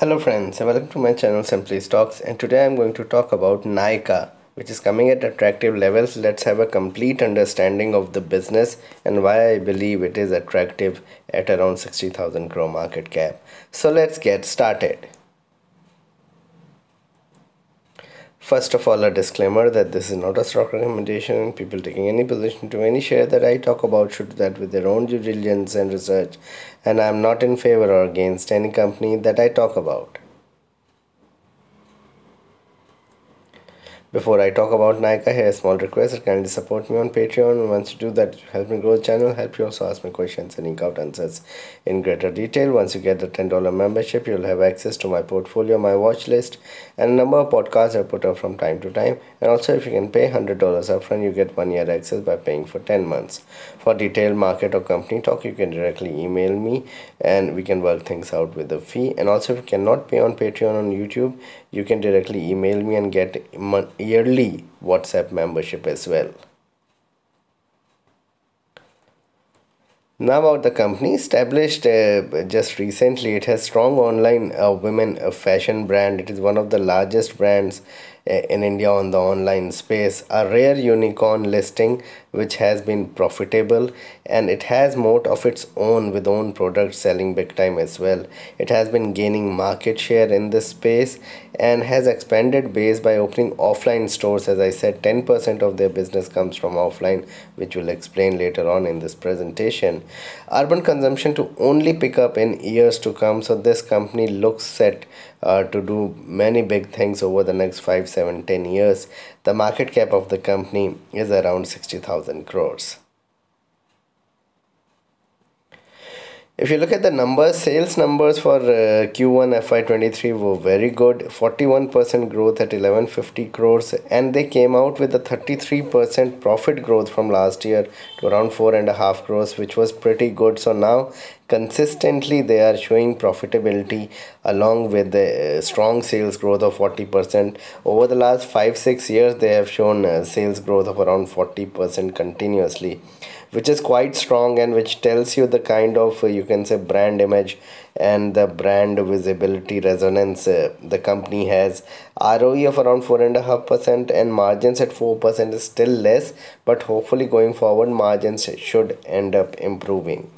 Hello friends, welcome to my channel Simply Stocks and today I'm going to talk about Nykaa which is coming at attractive levels. Let's have a complete understanding of the business and why I believe it is attractive at around 60,000 crore market cap. So let's get started. First of all, a disclaimer that this is not a stock recommendation. People taking any position to any share that I talk about should do that with their own due diligence and research. And I'm not in favor or against any company that I talk about. Before I talk about Nykaa, here a small request. Kindly support me on Patreon. Once you do that, help me grow the channel. Help you also ask me questions and ink out answers in greater detail. Once you get the $10 membership, you'll have access to my portfolio, my watch list, and a number of podcasts I put up from time to time. And also, if you can pay $100 upfront, you get one year access by paying for 10 months. For detailed market or company talk, you can directly email me and we can work things out with the fee. And also, if you cannot pay on Patreon on YouTube, you can directly email me and get yearly WhatsApp membership as well. Now about the company established uh, just recently, it has strong online uh, women uh, fashion brand. It is one of the largest brands in India on the online space. A rare unicorn listing which has been profitable and it has moat of its own with own products selling big time as well. It has been gaining market share in this space and has expanded base by opening offline stores. As I said, 10% of their business comes from offline, which we'll explain later on in this presentation. Urban consumption to only pick up in years to come. So this company looks set uh, to do many big things over the next 5, 7, 10 years. The market cap of the company is around 60,000 crores. If you look at the numbers, sales numbers for uh, Q1 FY23 were very good. 41% growth at 1150 crores, and they came out with a 33% profit growth from last year to around 4.5 crores, which was pretty good. So now consistently they are showing profitability along with the uh, strong sales growth of 40% over the last 5 6 years they have shown uh, sales growth of around 40% continuously which is quite strong and which tells you the kind of uh, you can say brand image and the brand visibility resonance uh, the company has. ROE of around 4.5% and margins at 4% is still less but hopefully going forward margins should end up improving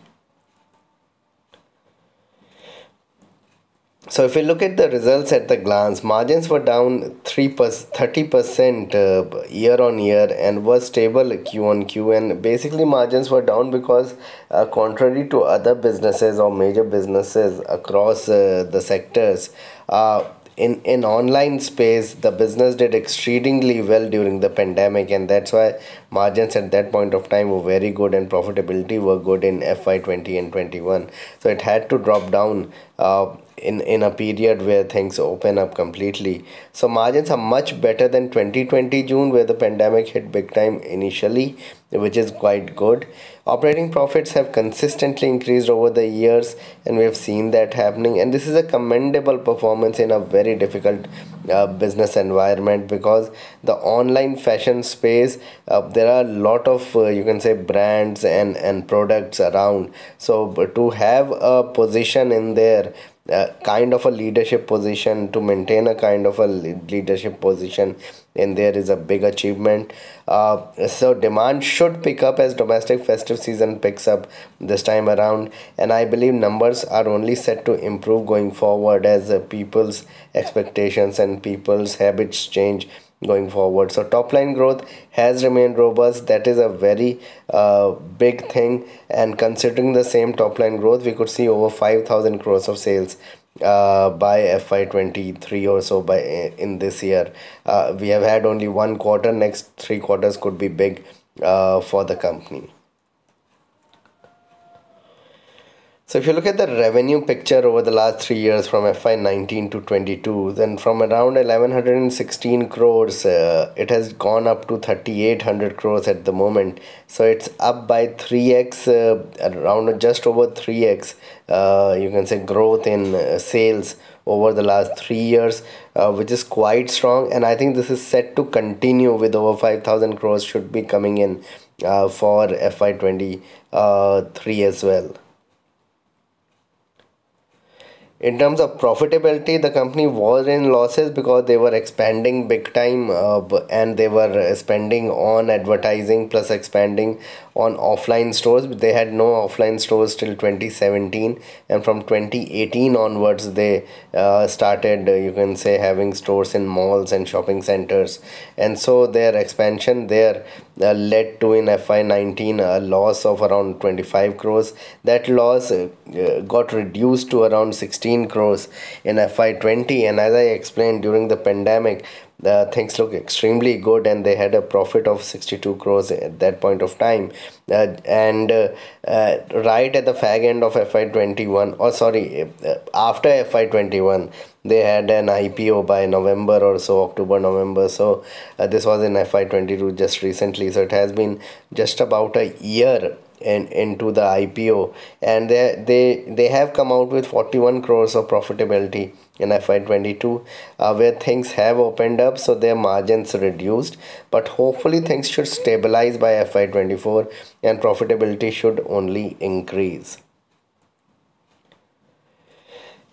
So if we look at the results at the glance, margins were down 3 30% uh, year on year and was stable Q on Q. And basically margins were down because uh, contrary to other businesses or major businesses across uh, the sectors, uh, in in online space the business did exceedingly well during the pandemic. And that's why margins at that point of time were very good and profitability were good in fy20 and 21 so it had to drop down uh, in in a period where things open up completely. So margins are much better than 2020 june where the pandemic hit big time initially which is quite good. Operating profits have consistently increased over the years and we have seen that happening. And this is a commendable performance in a very difficult uh, business environment because the online fashion space uh, there are a lot of uh, you can say brands and and products around. So to have a position in there a kind of a leadership position to maintain a kind of a leadership position in there is a big achievement. Uh, so demand should pick up as domestic festive season picks up this time around. And i believe numbers are only set to improve going forward as uh, people's expectations and people's habits change going forward. So top line growth has remained robust. That is a very uh, big thing. And considering the same top line growth we could see over 5000 crores of sales uh, by FY23 or so by in this year. Uh, we have had only one quarter. Next three quarters could be big uh, for the company So if you look at the revenue picture over the last three years from FY19 to 22, then from around 1116 crores, uh, it has gone up to 3800 crores at the moment. So it's up by 3x, uh, around just over 3x, uh, you can say growth in uh, sales over the last three years, uh, which is quite strong. And I think this is set to continue with over 5000 crores should be coming in uh, for FY23 as well in terms of profitability the company was in losses because they were expanding big time uh, and they were spending on advertising plus expanding on offline stores. They had no offline stores till 2017 and from 2018 onwards they uh, started uh, you can say having stores in malls and shopping centers. And so their expansion there led to in FY19 a loss of around 25 crores. That loss uh, got reduced to around 16 16 crores in FY20 and as I explained during the pandemic the things look extremely good and they had a profit of 62 crores at that point of time. Uh, and uh, uh, right at the fag end of FY21 or sorry uh, after FY21 they had an IPO by November or so October November. So uh, this was in FY22 just recently. So it has been just about a year in, into the IPO and they, they they have come out with 41 crores of profitability in FY22 uh, where things have opened up so their margins reduced but hopefully things should stabilize by FY24 and profitability should only increase.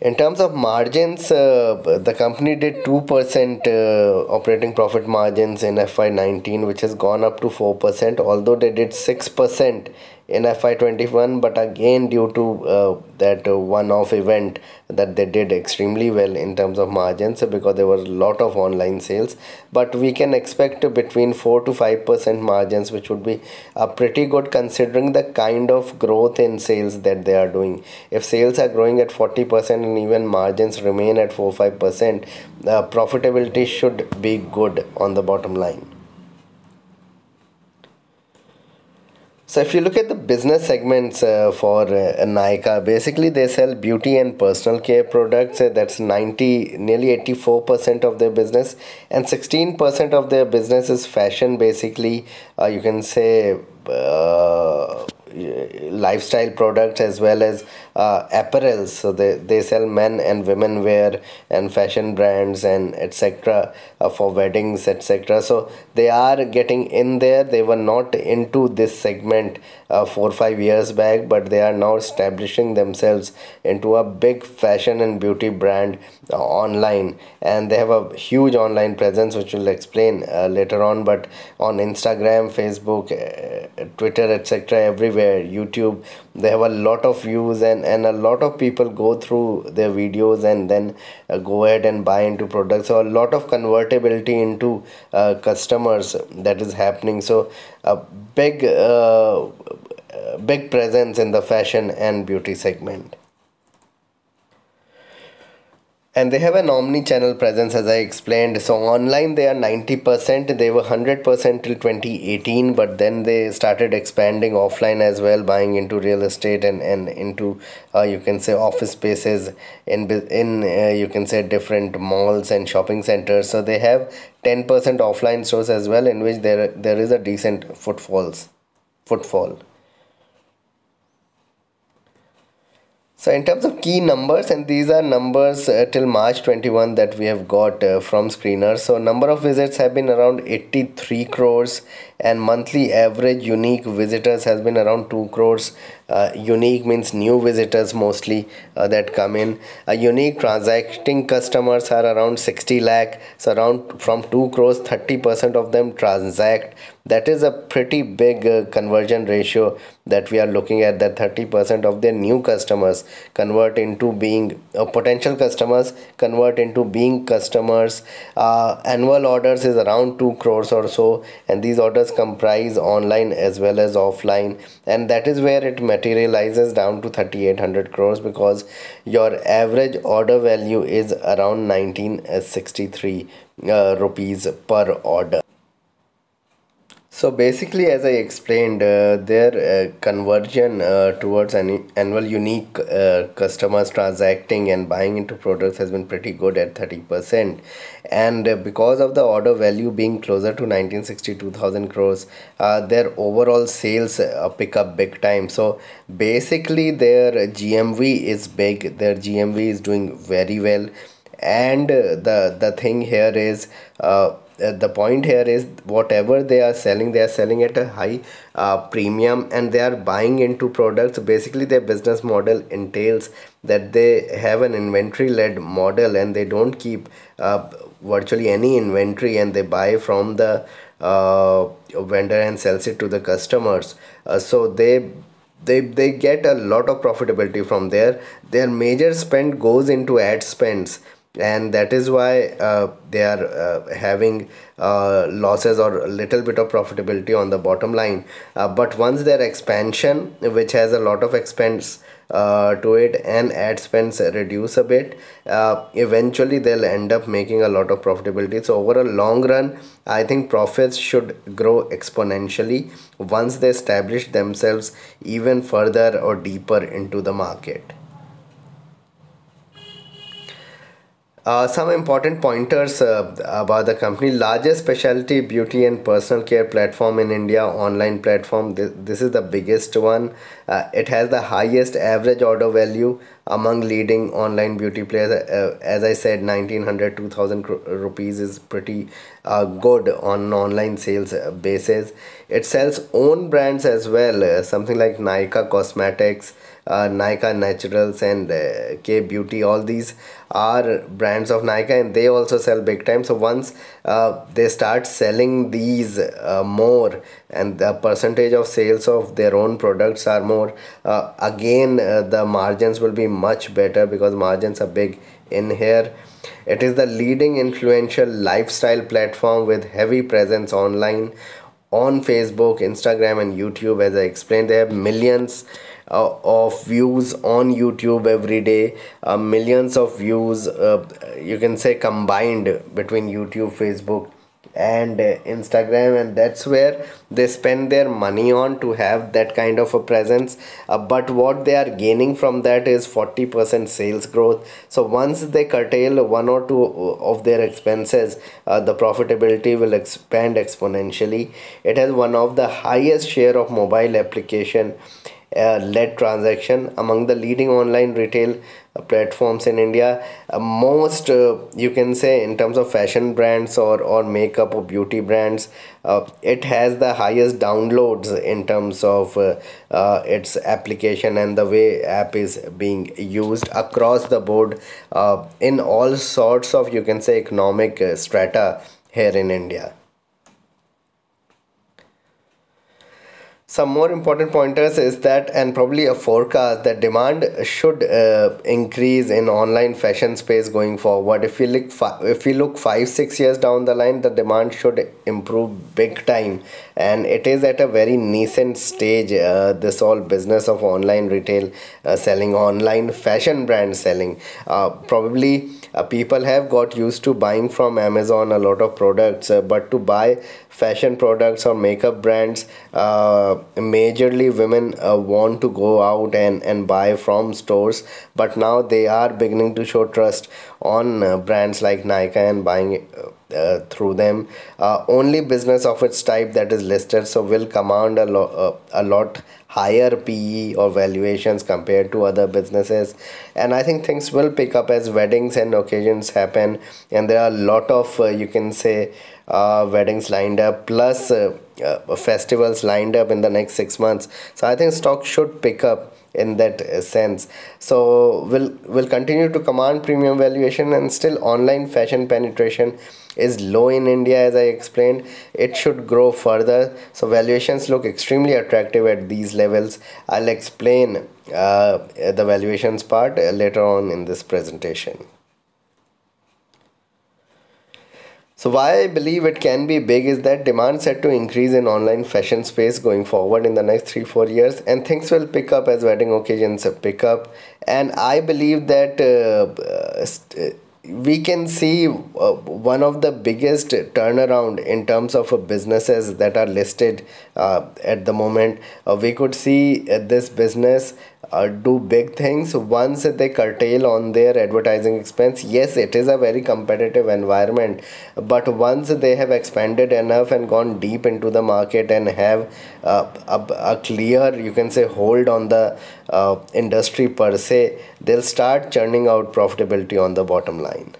In terms of margins, uh, the company did 2% uh, operating profit margins in FY19, which has gone up to 4%, although they did 6% in FY21 but again due to uh, that uh, one-off event that they did extremely well in terms of margins because there were a lot of online sales. But we can expect between 4 to 5% margins which would be uh, pretty good considering the kind of growth in sales that they are doing. If sales are growing at 40% and even margins remain at 4-5% uh, profitability should be good on the bottom line So if you look at the business segments uh, for uh, basically they sell beauty and personal care products. Uh, that's 90, nearly 84% of their business, and 16% of their business is fashion. Basically, uh, you can say uh, lifestyle products as well as uh, apparels. So they, they sell men and women wear and fashion brands and etc uh, for weddings etc so they are getting in there. They were not into this segment uh, four five years back but they are now establishing themselves into a big fashion and beauty brand online and they have a huge online presence which we'll explain uh, later on but on instagram facebook uh, twitter etc everywhere youtube they have a lot of views and and a lot of people go through their videos and then uh, go ahead and buy into products. So a lot of convertibility into uh, customers that is happening. So a big uh, big presence in the fashion and beauty segment and they have an omni-channel presence as i explained. So online they are 90% they were 100% till 2018 but then they started expanding offline as well buying into real estate and, and into uh, you can say office spaces in in uh, you can say different malls and shopping centers. So they have 10% offline stores as well in which there there is a decent footfalls footfall So in terms of key numbers and these are numbers uh, till March 21 that we have got uh, from screeners. So number of visits have been around 83 crores and monthly average unique visitors has been around 2 crores. Uh, unique means new visitors mostly uh, that come in. Uh, unique transacting customers are around 60 lakh. So around from 2 crores 30% of them transact that is a pretty big uh, conversion ratio that we are looking at that 30% of their new customers convert into being uh, potential customers convert into being customers uh, annual orders is around 2 crores or so and these orders comprise online as well as offline and that is where it materializes down to 3800 crores because your average order value is around 1963 uh, rupees per order so basically, as I explained, uh, their uh, conversion uh, towards an annual unique uh, customers transacting and buying into products has been pretty good at 30%. And uh, because of the order value being closer to 1962,000 crores, uh, their overall sales pick up big time. So basically, their GMV is big, their GMV is doing very well. And the, the thing here is the point here is whatever they are selling they are selling at a high uh, premium and they are buying into products. Basically their business model entails that they have an inventory led model and they don't keep uh, virtually any inventory and they buy from the uh, vendor and sells it to the customers. Uh, so they they they get a lot of profitability from there. Their major spend goes into ad spends and that is why uh, they are uh, having uh, losses or a little bit of profitability on the bottom line. Uh, but once their expansion which has a lot of expense uh, to it and ad spends reduce a bit uh, eventually they'll end up making a lot of profitability. So over a long run i think profits should grow exponentially once they establish themselves even further or deeper into the market Uh, some important pointers uh, about the company. Largest specialty beauty and personal care platform in india online platform. This, this is the biggest one. Uh, it has the highest average order value among leading online beauty players. Uh, as i said 1900 2000 rupees is pretty uh, good on online sales basis. It sells own brands as well something like Nykaa cosmetics uh, Nykaa Naturals and uh, Kay Beauty. All these are brands of Nykaa and they also sell big time. So once uh, they start selling these uh, more and the percentage of sales of their own products are more, uh, again uh, the margins will be much better because margins are big in here. It is the leading influential lifestyle platform with heavy presence online on Facebook, Instagram, and YouTube. As I explained, they have millions uh, of views on youtube every day uh, millions of views uh, you can say combined between youtube facebook and uh, instagram and that's where they spend their money on to have that kind of a presence. Uh, but what they are gaining from that is 40% sales growth. So once they curtail one or two of their expenses uh, the profitability will expand exponentially. It has one of the highest share of mobile application uh, led transaction among the leading online retail uh, platforms in India. Uh, most uh, you can say in terms of fashion brands or, or makeup or beauty brands, uh, it has the highest downloads in terms of uh, uh, its application and the way app is being used across the board in all sorts of you can say economic strata here in India. Some more important pointers is that and probably a forecast that demand should uh, increase in online fashion space going forward. If we look if we look 5 6 years down the line the demand should improve big time. And it is at a very nascent stage uh, this all business of online retail uh, selling online fashion brand selling. Uh, probably people have got used to buying from amazon a lot of products uh, but to buy fashion products or makeup brands uh, majorly women uh, want to go out and, and buy from stores. But now they are beginning to show trust on uh, brands like Nykaa and buying uh, uh, through them. Uh, only business of its type that is listed so will command a, lo- uh, a lot higher PE or valuations compared to other businesses. And I think things will pick up as weddings and occasions happen. And there are a lot of uh, you can say uh, weddings lined up plus uh, uh, festivals lined up in the next six months. So I think stock should pick up in that uh, sense. So we'll will continue to command premium valuation and still online fashion penetration is low in India as I explained. It should grow further. So valuations look extremely attractive at these levels. I'll explain uh, the valuations part uh, later on in this presentation So why I believe it can be big is that demand set to increase in online fashion space going forward in the next 3-4 years and things will pick up as wedding occasions pick up. And I believe that uh, uh, we can see uh, one of the biggest turnaround in terms of uh, businesses that are listed uh, at the moment. Uh, we could see this business uh, do big things once they curtail on their advertising expense. Yes it is a very competitive environment but once they have expanded enough and gone deep into the market and have uh, a, a clear you can say hold on the uh, industry per se they'll start churning out profitability on the bottom line.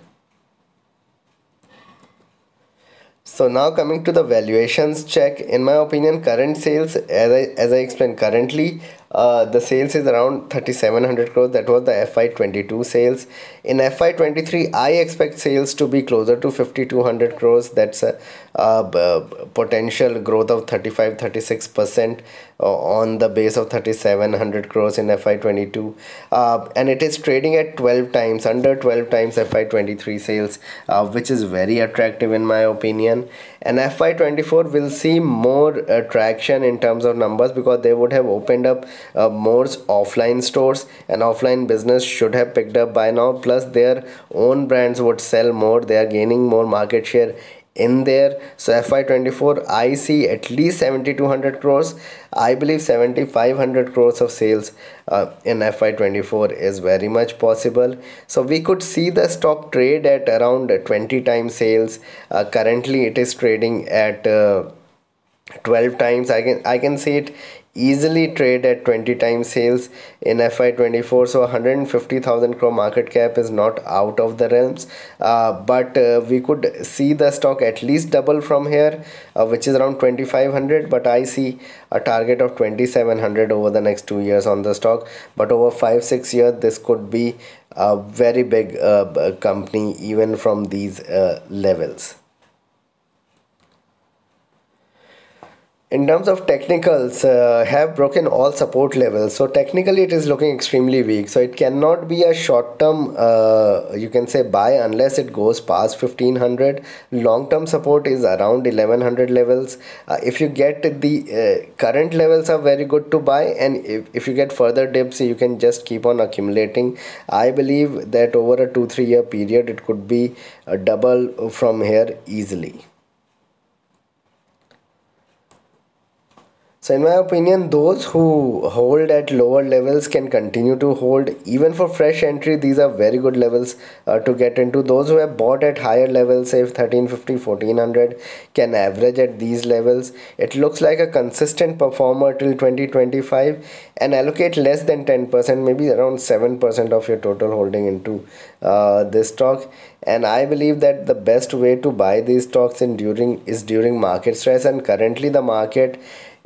So now coming to the valuations check. In my opinion current sales as i as i explained currently uh, the sales is around 3700 crores. That was the fy22 sales. In fy23 i expect sales to be closer to 5200 crores. That's a, a potential growth of 35 36 percent uh, on the base of 3700 crores in fy22 uh, and it is trading at 12 times under 12 times fy23 sales uh, which is very attractive in my opinion and fy24 will see more uh, traction in terms of numbers because they would have opened up uh, more offline stores and offline business should have picked up by now. Plus their own brands would sell more. They are gaining more market share in there. So fy24 i see at least 7200 crores. I believe 7500 crores of sales uh, in fy24 is very much possible. So we could see the stock trade at around 20 times sales. Uh, currently it is trading at uh, 12 times. I can i can see it easily trade at 20 times sales in FY24 so 150,000 crore market cap is not out of the realms. Uh, but uh, we could see the stock at least double from here uh, which is around 2500 but I see a target of 2700 over the next two years on the stock. But over five six years this could be a very big uh, company even from these uh, levels in terms of technicals uh, have broken all support levels. So technically it is looking extremely weak. So it cannot be a short term uh, you can say buy unless it goes past 1500 long term support is around 1100 levels. Uh, if you get the uh, current levels are very good to buy and if, if you get further dips you can just keep on accumulating. I believe that over a 2 3 year period it could be a double from here easily So in my opinion, those who hold at lower levels can continue to hold. Even for fresh entry, these are very good levels uh, to get into. Those who have bought at higher levels, say 1350, 1400, can average at these levels. It looks like a consistent performer till 2025 and allocate less than 10%, maybe around 7% of your total holding into uh, this stock. And I believe that the best way to buy these stocks in during is during market stress and currently the market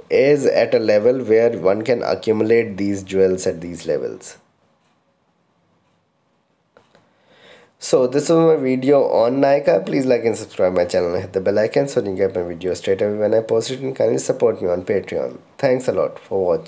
is at a level where one can accumulate these jewels at these levels. So this was my video on Nykaa. Please like and subscribe my channel and hit the bell icon so you get my video straight away when I post it and kindly support me on Patreon. Thanks a lot for watching.